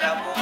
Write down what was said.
double.